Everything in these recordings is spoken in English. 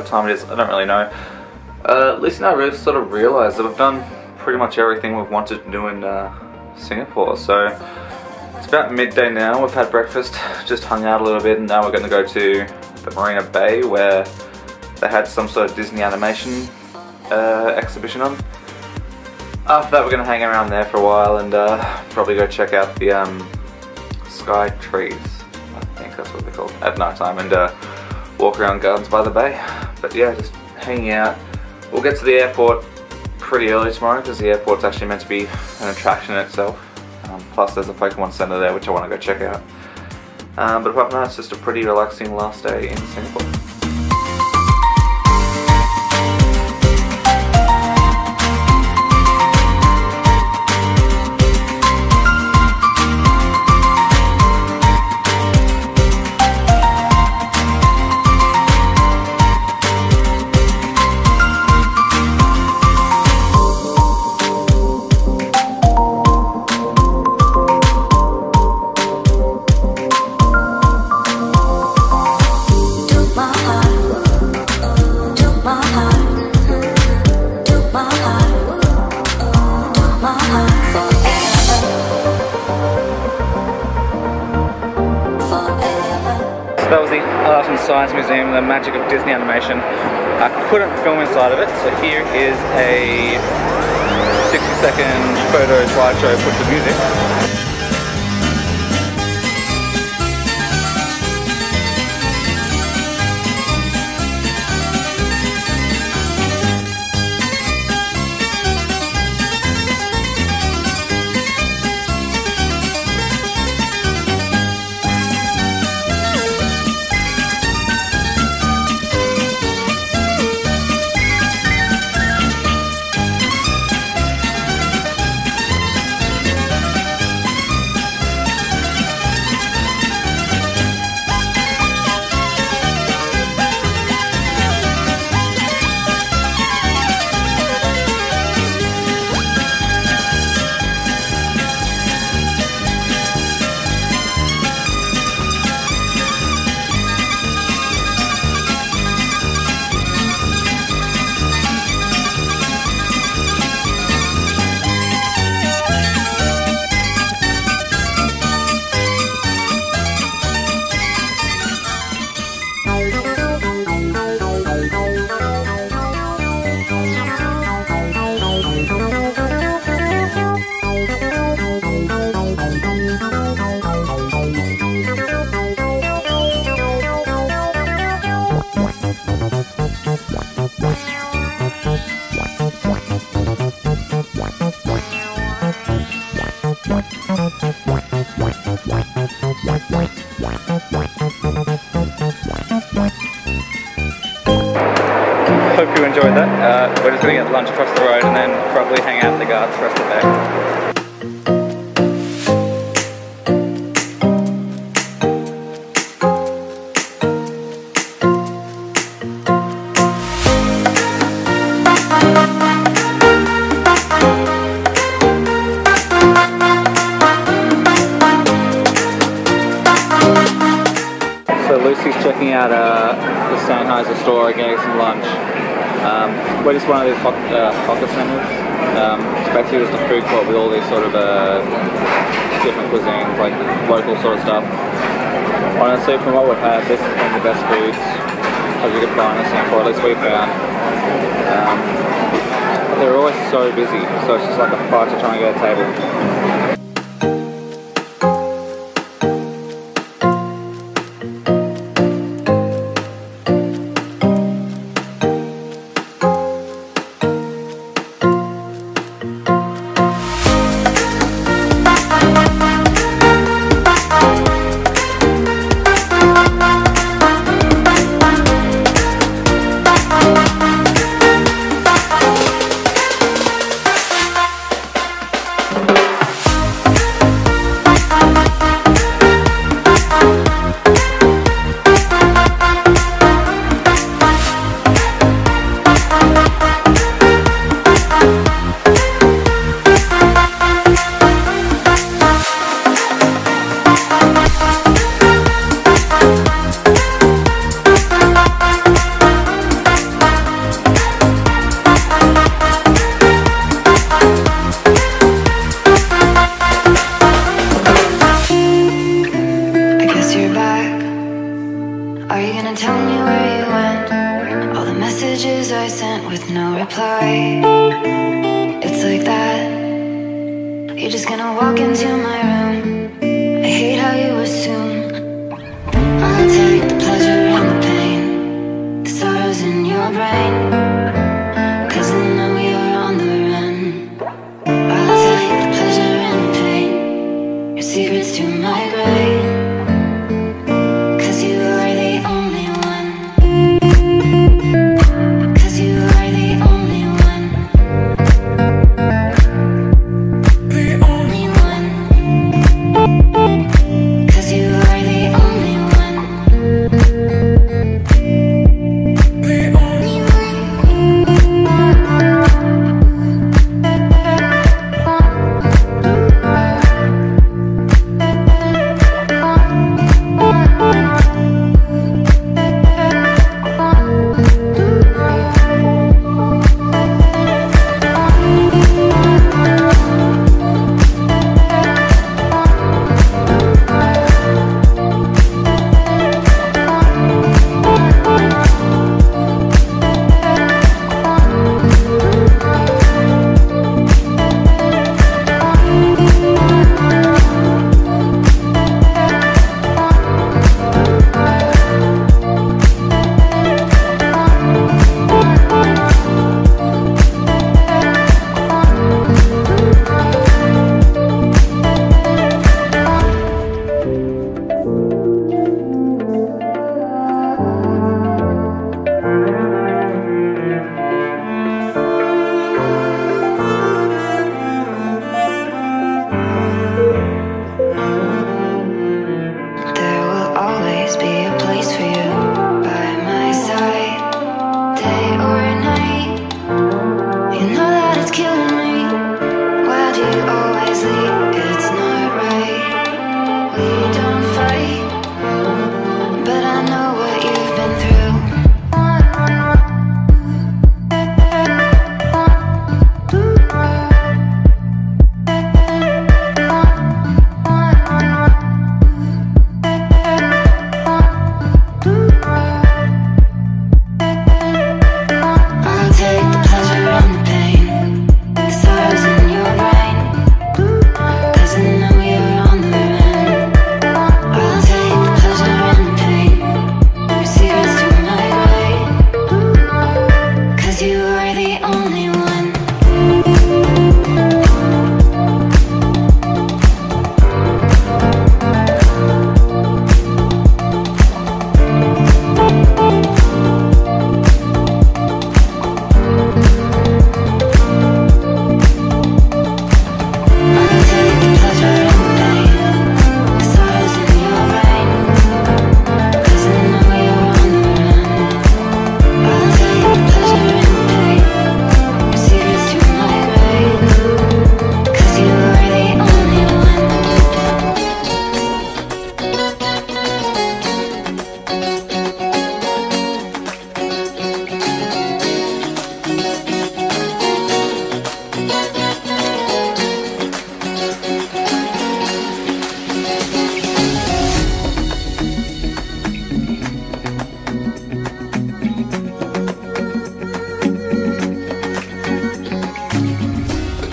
whatever time it is, I don't really know. Uh, I really sort of realised that we've done pretty much everything we've wanted to do in uh, Singapore, so it's about midday now, we've had breakfast, just hung out a little bit, and now we're going to go to the Marina Bay where they had some sort of Disney animation uh, exhibition on. After that we're going to hang around there for a while and uh, probably go check out the um, Sky Trees I think that's what they're called, at night time and uh, walk around Gardens by the Bay. But yeah, just hanging out. We'll get to the airport pretty early tomorrow because the airport's actually meant to be an attraction in itself. Um, plus there's a Pokemon Center there which I want to go check out. Um, but apart from that, it's just a pretty relaxing last day in Singapore. That was the Art and Science Museum, the magic of Disney animation. I couldn't film inside of it, so here is a 60 second photo slideshow put to music. Hope you enjoyed that. Uh, we're just going to get lunch across the road and then probably hang out in the guards for rest of the day. Checking out uh, the Sennheiser store, getting some lunch. Um, we're just one of these hawker uh, centers. Um, it's basically just a food court with all these sort of uh, different cuisines, like local sort of stuff. Honestly, from what we've had, this has been the best foods as you could find in Singapore, at least we found. Um, they're always so busy, so it's just like a fight to try and get a table. Reply. It's like that. You're just gonna walk into my room. I hate how you assume. I'll take the pleasure and the pain, the sorrows in your brain.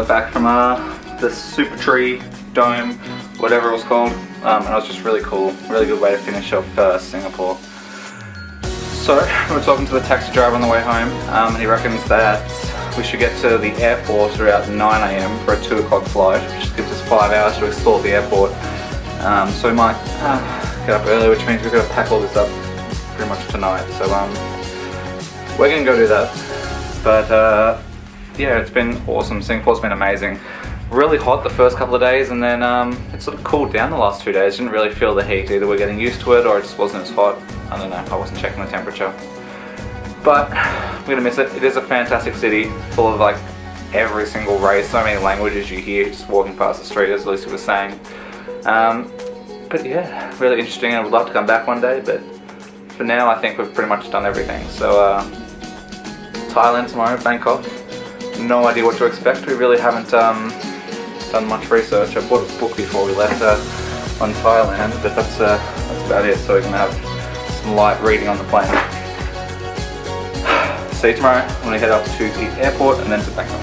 Got back from uh, the Super Tree Dome, whatever it was called, um, and it was just really cool. Really good way to finish off uh, Singapore. So, we were talking to the taxi driver on the way home, um, and he reckons that we should get to the airport around 9am for a 2 o'clock flight, which gives us 5 hours to explore the airport. Um, so we might uh, get up early, which means we've got to pack all this up pretty much tonight. So um, we're going to go do that. But uh, yeah, it's been awesome. Singapore's been amazing. Really hot the first couple of days, and then um, it sort of cooled down the last two days. Didn't really feel the heat. Either we're getting used to it, or it just wasn't as hot. I don't know. I wasn't checking the temperature. But I'm gonna miss it. It is a fantastic city, full of like every single race. So many languages you hear just walking past the street, as Lucy was saying. Um, but yeah, really interesting. I would love to come back one day, but for now, I think we've pretty much done everything. So uh, Thailand tomorrow, Bangkok. No idea what to expect. We really haven't um, done much research. I bought a book before we left uh, on Thailand, but that's uh, that's about it. So we're gonna have some light reading on the plane. See you tomorrow I'm going to head up to the airport and then to Bangkok.